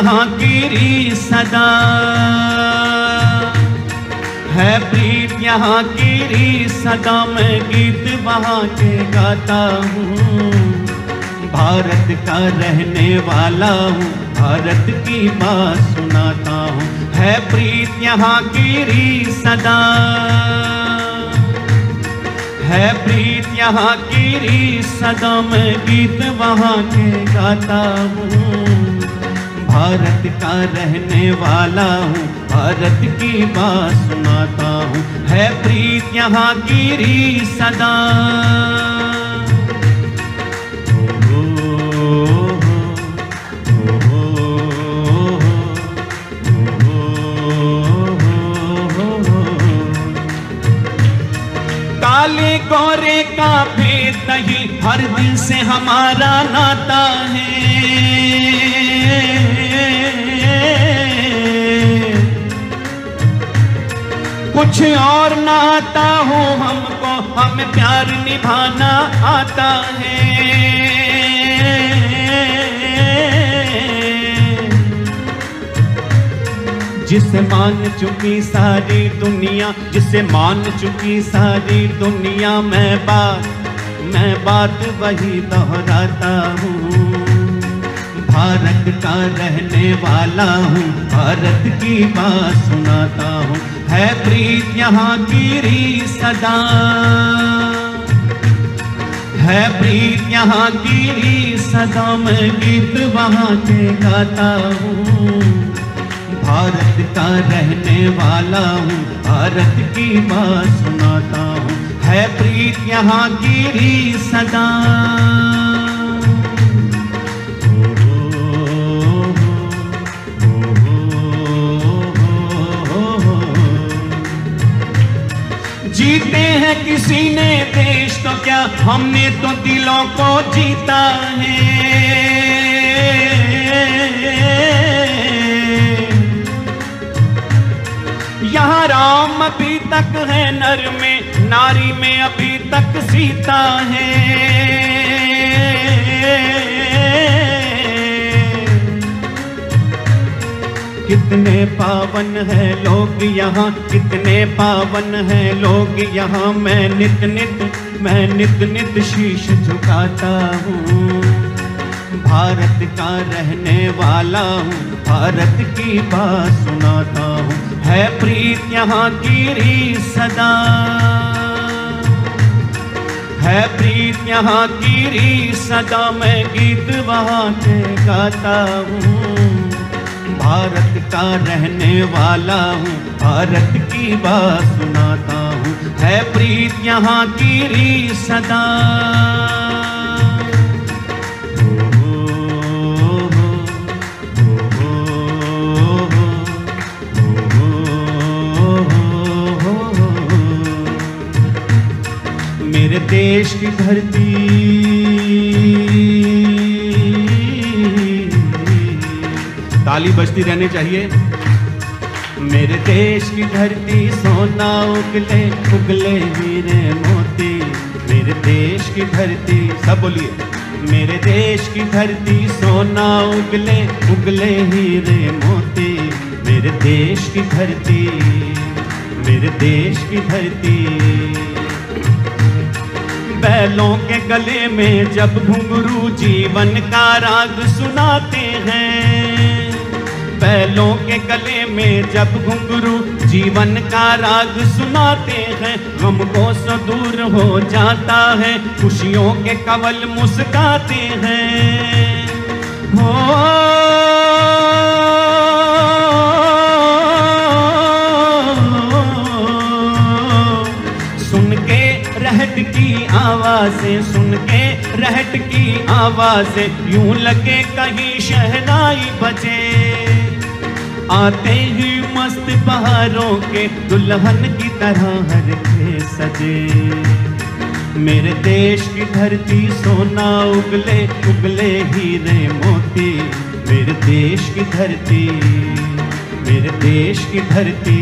यहाँ की सदा है प्रीत, यहाँ की री सदा मैं गीत वहाँ के गाता हूँ। भारत का रहने वाला हूँ, भारत की बात सुनाता हूँ। है प्रीत, यहाँ की री सदा है प्रीत, यहाँ की री सदा मैं गीत वहाँ के गाता हूँ। भारत का रहने वाला हूँ। भारत की बात सुनाता हूँ। है प्रीत यहाँ की री सदा। काले गोरे का भेद नहीं, हर दिल से हमारा नाता है। कुछ और ना आता हो हमको, हमें प्यार निभाना आता है। जिसे मान चुकी सारी दुनिया, जिसे मान चुकी सारी दुनिया, मैं बात मैं बात वही दोहराता हूँ। भारत का रहने वाला हूँ, भारत की बात सुनाता हूँ। है प्रीत यहाँ की री सदा। है प्रीत यहाँ की री सदा, मैं गीत वहाँ के गाता हूँ। भारत का रहने वाला हूँ, भारत की बात सुनाता हूँ। है प्रीत यहाँ की री सदा। जीते हैं किसी ने देश तो क्या हमने तो दिलों को जीता है? यहाँ राम अभी तक है नर में, नारी में अभी तक सीता है। कितने पावन है लोग यहाँ, कितने पावन है लोग यहाँ। मैं नित नित, मैं नित नित शीश झुकाता हूँ। भारत का रहने वाला हूँ, भारत की बात सुनाता हूँ। है प्रीत यहाँ की री सदा। है प्रीत यहाँ की री सदा, मैं गीत वहाँ गाता हूँ। भारत का रहने वाला हूँ। भारत की बात सुनाता हूँ। है प्रीत यहाँ की री सदा। मेरे देश की धरती ताली बजती रहनी चाहिए। मेरे देश की धरती सोना उगले उगले हीरे मोती। मेरे देश की धरती, सब बोलिए। मेरे देश की धरती सोना उगले उगले हीरे मोती। मेरे देश की धरती, मेरे देश की धरती। बैलों के गले में जब घुंघरू, जीवन का राग सुनाते हैं। बैलों के गले में जब घुंघरू जीवन का राग सुनाते हैं गम को सो दूर हो जाता है, खुशियों के कवल मुस्काते हैं। हो। सुन के आवाज़ें, सुन के रहट की आवाज़ें, यूँ लगे कहीं शहनाई बजे। आते ही मस्त बहारों के दुल्हन की तरह हर के सजे। मेरे देश की धरती सोना उगले उगले हीरे मोती। मेरे देश की धरती, मेरे देश की धरती,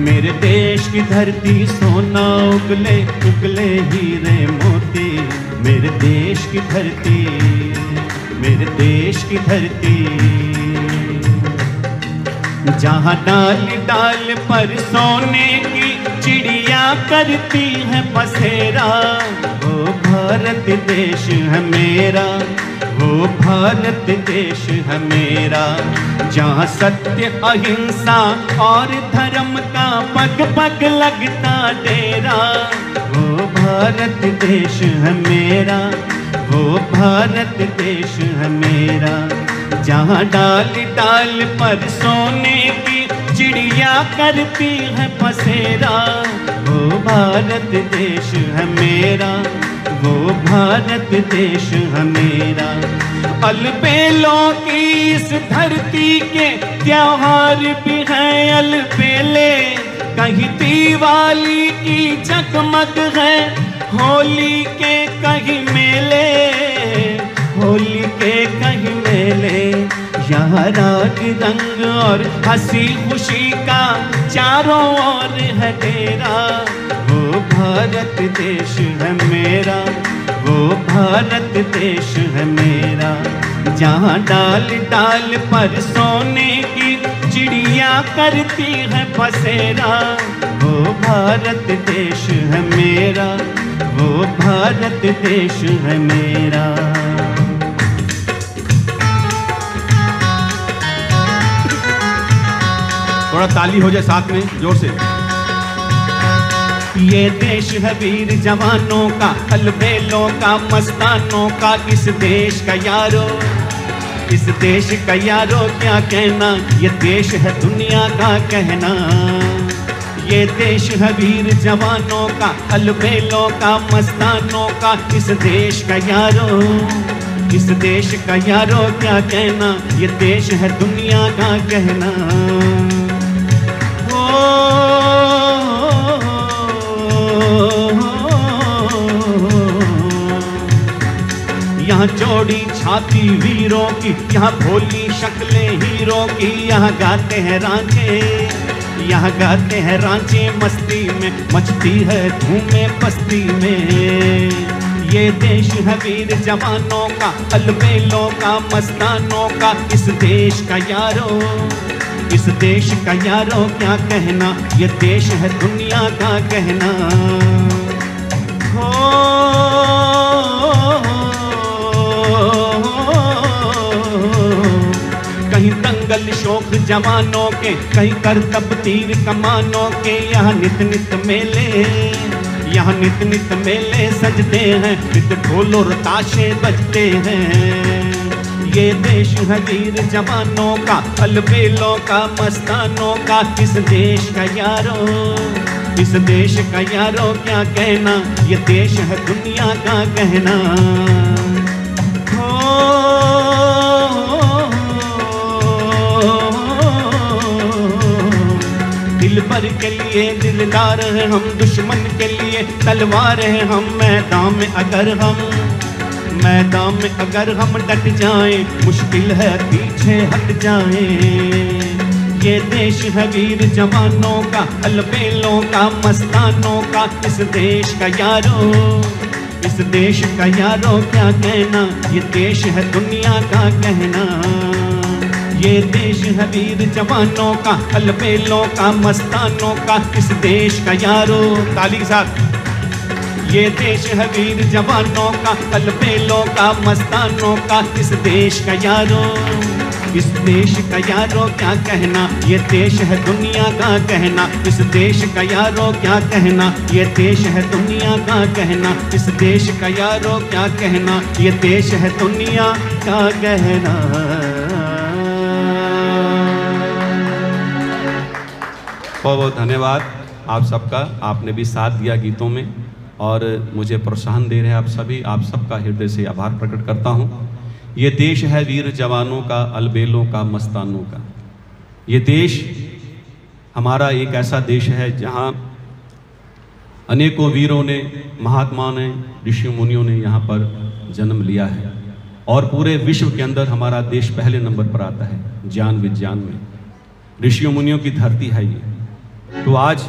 मेरे देश की धरती सोना उगले उगले हीरे मोती। मेरे देश की धरती, मेरे देश की धरती। जहाँ डाल डाल पर सोने की चिड़िया करती है बसेरा, वो भारत देश है मेरा, वो भारत देश है मेरा। जहाँ सत्य, अहिंसा और धर्म का पग पग लगता डेरा, वो भारत देश है मेरा, वो भारत देश है मेरा। जहाँ डाल डाल पर सोने की चिड़िया करती है पसेरा, वो भारत देश है मेरा, वो भारत देश है मेरा। अलबेलों की इस धरती के त्योहार भी हैं अलबेले कहीं दिवाली की जगमग है होली के कहीं मेले। राग रंग और हँसी खुशी का चारों ओर है तेरा। वो भारत देश है मेरा, वो भारत देश है मेरा। जहाँ डाल डाल पर सोने की चिड़िया करती है बसेरा वो भारत देश है मेरा, वो भारत देश है मेरा। थोड़ा ताली हो जाए साथ में, ज़ोर से। ये देश है वीर जवानों का अलबेलों का, मस्तानों का, इस देश का यारो। इस देश का यारो, क्या कहना? ये देश है दुनिया का कहना। ये देश है वीर जवानों का अलबेलों का, मस्तानों का, इस देश का यारो। इस देश का यारो, क्या कहना? ये देश है दुनिया का कहना। यहाँ जोड़ी छाती वीरों की, यहाँ भोली शक्लें हीरों की, यहाँ गाते हैं रांचे, यहाँ गाते हैं रांचे मस्ती में, मचती है धूमे बस्ती में। ये देश है वीर जवानों का, अलबेलों का, मस्तानों का, इस देश का यारो, इस देश का यारो, क्या कहना? ये देश है दुनिया का कहना। शोक जवानों के, कहीं करतब तीर कमानों के। यहाँ नित नित मेले, यहाँ नित नित मेले सजते हैं, नित ढोल ताशे बजते हैं। ये देश है वीर जवानों का अलबेलों का, मस्तानों का। इस देश का यारो, इस देश का यारो, क्या कहना? ये देश है दुनिया का कहना दिल भर के लिए दिलदार है हम, दुश्मन के लिए तलवार है हम। मैदान में अगर हम, मैदान में अगर हम डट जाएँ, मुश्किल है पीछे हट जाएँ। ये देश है वीर जवानों का, अलबेलों का, मस्तानों का। इस देश का यारो, इस देश का यारो क्या कहना? ये देश है दुनिया का कहना। ये देश है वीर जवानों का, अलबेलों का, मस्तानों का, इस देश का यारो ताली के साथ। ये देश है वीर जवानों का, अलबेलों का, मस्तानों का, इस देश का यारो। इस देश का यारो क्या कहना? ये देश है दुनिया का कहना। इस देश का यारो क्या कहना? ये देश है दुनिया का कहना। इस देश का यारो क्या कहना? ये देश है दुनिया का कहना। बहुत बहुत धन्यवाद आप सबका। आपने भी साथ दिया गीतों में और मुझे प्रोत्साहन दे रहे हैं आप सभी। आप सबका हृदय से आभार प्रकट करता हूँ। ये देश है वीर जवानों का, अलबेलों का, मस्तानों का। ये देश हमारा एक ऐसा देश है जहाँ अनेकों वीरों ने, महात्मा ने, ऋषि मुनियों ने यहाँ पर जन्म लिया है और पूरे विश्व के अंदर हमारा देश पहले नंबर पर आता है, ज्ञान विज्ञान में। ऋषियों मुनियों की धरती है ये। तो आज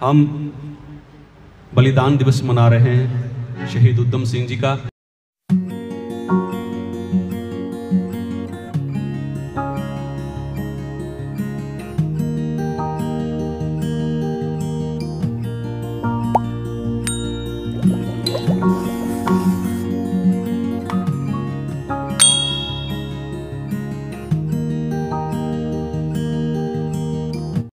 हम बलिदान दिवस मना रहे हैं शहीद उद्धम सिंह जी का।